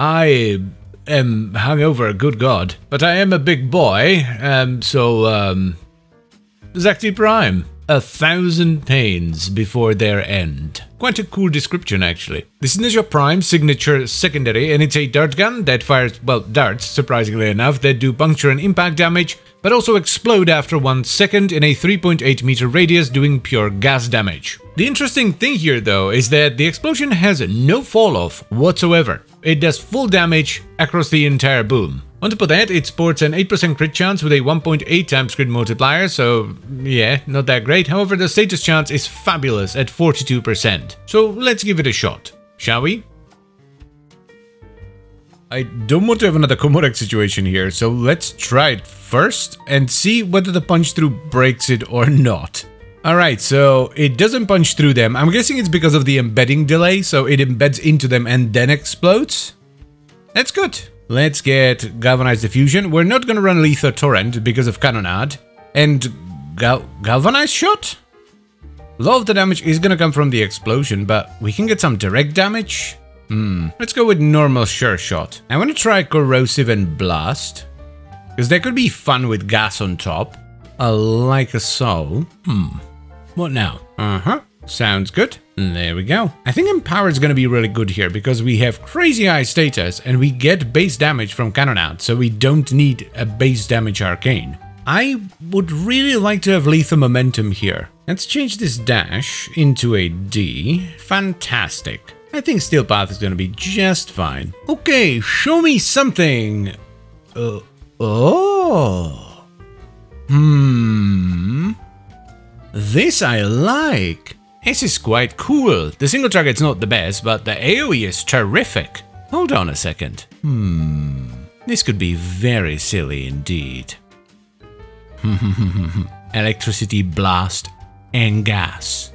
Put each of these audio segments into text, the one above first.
I am hungover, good god. But I am a big boy, um, so, um, Zakti Prime. A thousand pains before their end. Quite a cool description, actually. This is your prime signature secondary, and it's a dart gun that fires, well, darts, surprisingly enough, that do puncture and impact damage, but also explode after one second in a 3.8 meter radius doing pure gas damage. The interesting thing here, though, is that the explosion has no fall off whatsoever. It does full damage across the entire boom. On top of that, it sports an 8% crit chance with a 1.8 times crit multiplier, so yeah, not that great. However, the status chance is fabulous at 42%. So let's give it a shot, shall we? I don't want to have another Komorex situation here, so let's try it first and see whether the punch through breaks it or not. Alright, so it doesn't punch through them. I'm guessing it's because of the embedding delay, so it embeds into them and then explodes. That's good. Let's get Galvanized Diffusion. We're not gonna run Lethal Torrent because of Cannonade. And Gal Galvanized Shot? A lot of the damage is gonna come from the explosion, but we can get some direct damage. Hmm, let's go with normal Sure Shot. I want to try Corrosive and Blast. Because that could be fun with gas on top. Like a soul. Hmm. What now? Uh-huh. Sounds good. There we go. I think Empower is going to be really good here because we have crazy high status and we get base damage from Cannonade, so we don't need a base damage arcane. I would really like to have lethal momentum here. Let's change this dash into a D. Fantastic. I think Steel Path is going to be just fine. Okay, show me something. Uh, oh. Hmm. This I like. This is quite cool. The single target's not the best, but the AoE is terrific. Hold on a second. Hmm. This could be very silly indeed. Electricity blast and gas.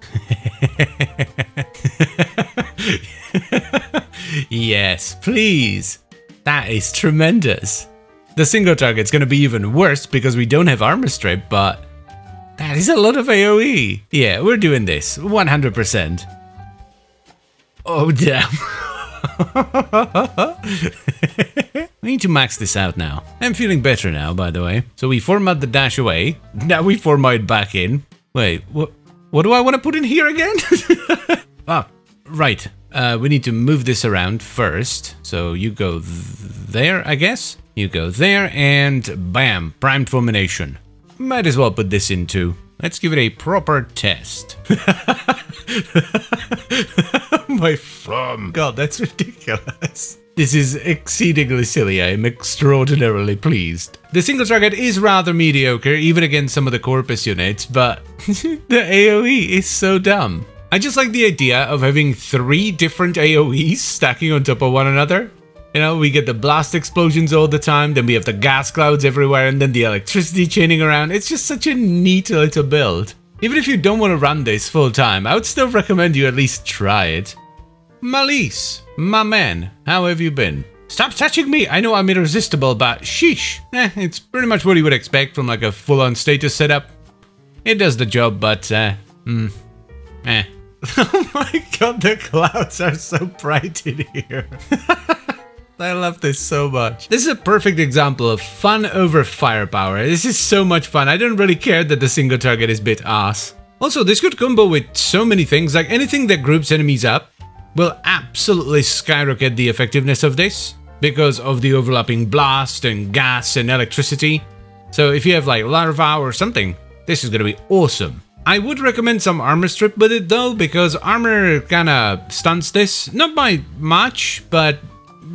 yes, please. That is tremendous. The single target's gonna be even worse because we don't have armor strip, but that is a lot of AoE. Yeah, we're doing this, 100%. Oh, damn. we need to max this out now. I'm feeling better now, by the way. So we format the dash away. Now we format back in. Wait, what? What do I want to put in here again? ah, right. Uh, we need to move this around first. So you go th there, I guess. You go there, and bam, prime fulmination. Might as well put this in too. Let's give it a proper test. My thumb. God, that's ridiculous. This is exceedingly silly. I am extraordinarily pleased. The single target is rather mediocre, even against some of the Corpus units, but the AoE is so dumb. I just like the idea of having three different AoEs stacking on top of one another. You know, we get the blast explosions all the time, then we have the gas clouds everywhere, and then the electricity chaining around. It's just such a neat little build. Even if you don't want to run this full time, I would still recommend you at least try it. Malice, my man, how have you been? Stop touching me! I know I'm irresistible, but sheesh. Eh, it's pretty much what you would expect from like a full-on status setup. It does the job, but, uh, mm, eh. oh my god, the clouds are so bright in here. I love this so much. This is a perfect example of fun over firepower. This is so much fun. I don't really care that the single target is bit ass. Also, this could combo with so many things, like anything that groups enemies up will absolutely skyrocket the effectiveness of this because of the overlapping blast and gas and electricity. So if you have like larva or something, this is gonna be awesome. I would recommend some armor strip with it though, because armor kinda stunts this. Not by much, but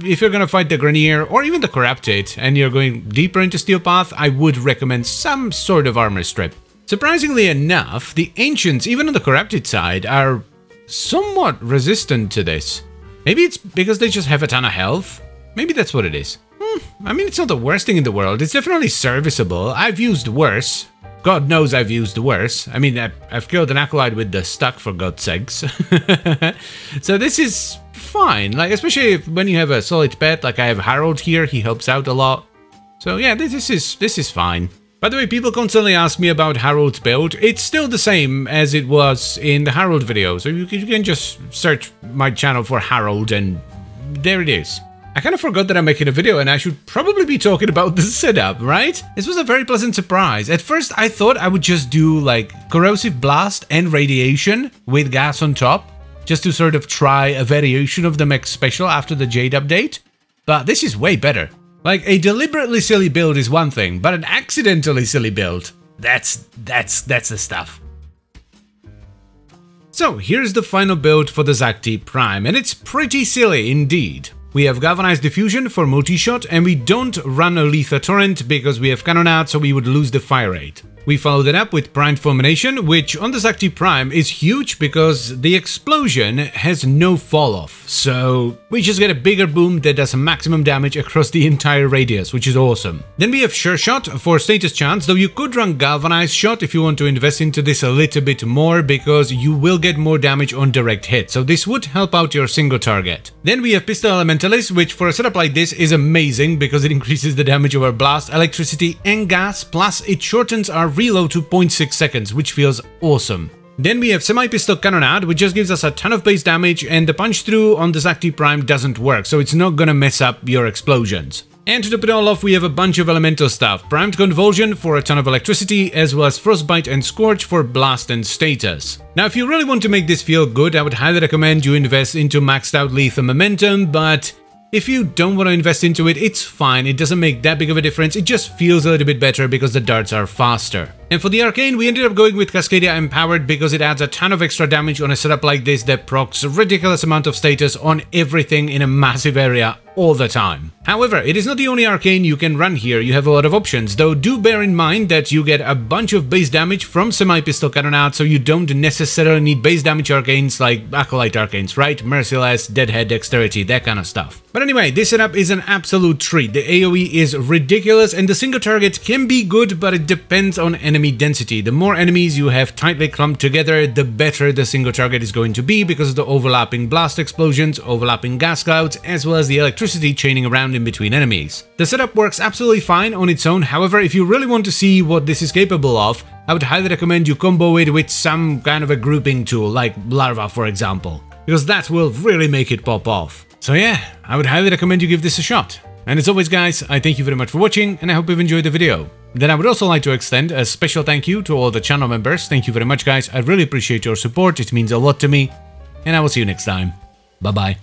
if you're gonna fight the Grineer or even the Corrupted and you're going deeper into Steel Path, I would recommend some sort of armor strip. Surprisingly enough, the Ancients, even on the Corrupted side, are somewhat resistant to this. Maybe it's because they just have a ton of health? Maybe that's what it is. Hmm, I mean, it's not the worst thing in the world. It's definitely serviceable. I've used worse. God knows I've used worse. I mean, I've killed an Acolyte with the Stug, for God's sakes. so this is fine. Like, especially when you have a solid pet, like I have Harold here, he helps out a lot. So yeah, this is this is fine. By the way, people constantly ask me about Harold's build. It's still the same as it was in the Harold video, so you, you can just search my channel for Harold and there it is. I kind of forgot that I'm making a video and I should probably be talking about the setup, right? This was a very pleasant surprise. At first, I thought I would just do like corrosive blast and radiation with gas on top, just to sort of try a variation of the mech special after the Jade update. But this is way better. Like, a deliberately silly build is one thing, but an accidentally silly build, that's, that's, that's the stuff. So, here's the final build for the Zakti Prime, and it's pretty silly indeed. We have Galvanized Diffusion for multi-shot, and we don't run a Lethal Torrent because we have Cannonade, so we would lose the fire rate. We followed it up with Prime Fulmination, which on the Zakti Prime is huge because the explosion has no fall off, so we just get a bigger boom that does maximum damage across the entire radius, which is awesome. Then we have Sure Shot for status chance, though you could run Galvanized Shot if you want to invest into this a little bit more because you will get more damage on direct hit, so this would help out your single target. Then we have Pistol Elementalist, which for a setup like this is amazing because it increases the damage of our blast, electricity and gas, plus it shortens our reload to 0.6 seconds, which feels awesome. Then we have Semi-Pistol Cannonade, which just gives us a ton of base damage, and the punch through on the Zakti Prime doesn't work, so it's not gonna mess up your explosions. And to top it all off, we have a bunch of elemental stuff. Primed Convulsion for a ton of electricity, as well as Frostbite and Scorch for blast and status. Now, if you really want to make this feel good, I would highly recommend you invest into maxed out lethal momentum, but if you don't want to invest into it, it's fine, it doesn't make that big of a difference, it just feels a little bit better because the darts are faster. And for the Arcane, we ended up going with Cascadia Empowered because it adds a ton of extra damage on a setup like this that procs a ridiculous amount of status on everything in a massive area all the time. However, it is not the only arcane you can run here, you have a lot of options, though do bear in mind that you get a bunch of base damage from semi-pistol cannonade, so you don't necessarily need base damage arcanes like Acolyte arcanes, right? Merciless, Deadhead, Dexterity, that kind of stuff. But anyway, this setup is an absolute treat, the AoE is ridiculous and the single target can be good, but it depends on enemy enemy density. The more enemies you have tightly clumped together, the better the single target is going to be because of the overlapping blast explosions, overlapping gas clouds, as well as the electricity chaining around in between enemies. The setup works absolutely fine on its own, however, if you really want to see what this is capable of, I would highly recommend you combo it with some kind of a grouping tool, like Larva for example, because that will really make it pop off. So yeah, I would highly recommend you give this a shot. And as always guys, I thank you very much for watching and I hope you've enjoyed the video. Then I would also like to extend a special thank you to all the channel members. Thank you very much guys, I really appreciate your support, it means a lot to me. And I will see you next time. Bye bye.